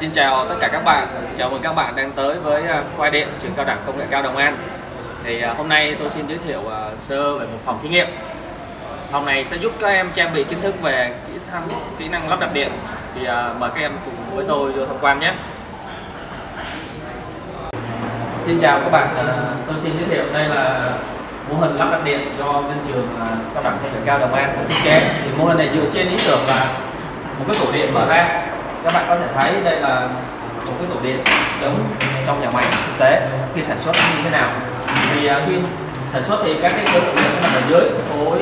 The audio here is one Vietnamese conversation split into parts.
Xin chào tất cả các bạn, chào mừng các bạn đang tới với à, khoa điện trường cao đẳng công nghệ cao Đồng An. Thì à, hôm nay tôi xin giới thiệu à, sơ về một phòng thí nghiệm. Phòng này sẽ giúp các em trang bị kiến thức về kỹ năng kỹ năng lắp đặt điện. Thì mời các em cùng với tôi vô tham quan nhé. Xin chào các bạn, tôi xin giới thiệu đây là mô hình lắp đặt điện do bên trường cao đẳng công nghệ cao Đồng An thiết kế. Thì mô hình này dựa trên ý tưởng là một cái tủ điện mở ra. Các bạn có thể thấy đây là một cái tủ điện giống trong nhà máy thực tế. Khi sản xuất như thế nào? Thì à, khi sản xuất thì các cái khối điện sẽ nằm ở dưới khối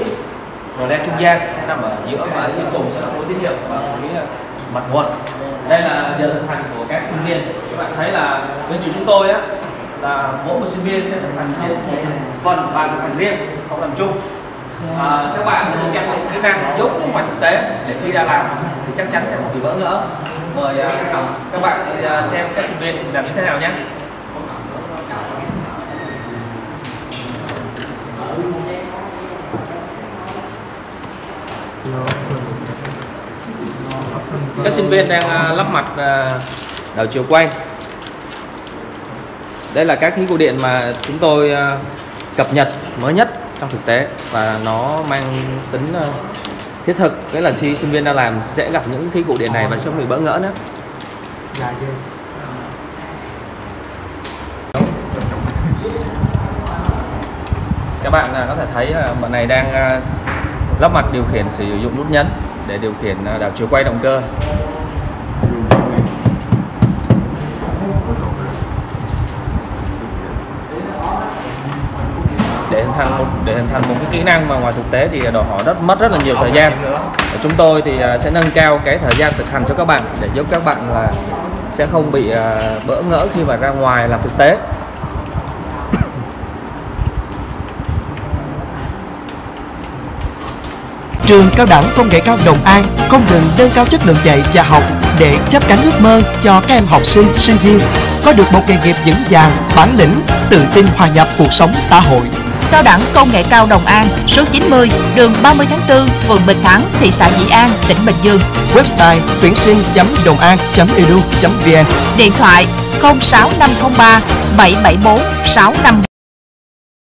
rồi lên trung gian sẽ nằm ở giữa và trên cùng sẽ là khối tín hiệu và khối à, mặt nguồn. Đây là giờ thực hành của các sinh viên. Các bạn thấy là bên chủ chúng tôi á là mỗi một sinh viên sẽ thực hành trên một phần và thực hành riêng không làm chung. À, các bạn sẽ được trang bị kỹ năng giống ngoài thực tế để khi ra làm thì chắc chắn sẽ không bị vỡ ngỡ mời à, các bạn à, xem các sinh viên làm như thế nào nhé. Các sinh viên đang à, lắp mặt đảo chiều quay. Đây là các khí cụ điện mà chúng tôi cập nhật mới nhất trong thực tế và nó mang tính thiết thực cái là khi sinh viên đang làm sẽ gặp những khí cụ điện này và sẽ bị bỡ ngỡ nữa. Dạ, các bạn à, có thể thấy à, bạn này đang à, lắp mặt điều khiển sử dụng nút nhấn để điều khiển đảo chiều quay động cơ để hình thành một để hình thành một cái kỹ năng mà ngoài thực tế thì à, đòi hỏi rất mất rất là nhiều thời gian chúng tôi thì à, sẽ nâng cao cái thời gian thực hành cho các bạn để giúp các bạn là sẽ không bị à, bỡ ngỡ khi mà ra ngoài làm thực tế Trường Cao đẳng Công nghệ cao Đồng An không ngừng nâng cao chất lượng dạy và học để chấp cánh ước mơ cho các em học sinh, sinh viên có được một nghề nghiệp vững vàng, bản lĩnh, tự tin hòa nhập cuộc sống xã hội. Cao đẳng Công nghệ cao Đồng An, số 90, đường 30 tháng 4, phường Bình Thắng, thị xã Dĩ An, tỉnh Bình Dương. Website tuyển sinh.đồng an.edu.vn Điện thoại 06503 774 650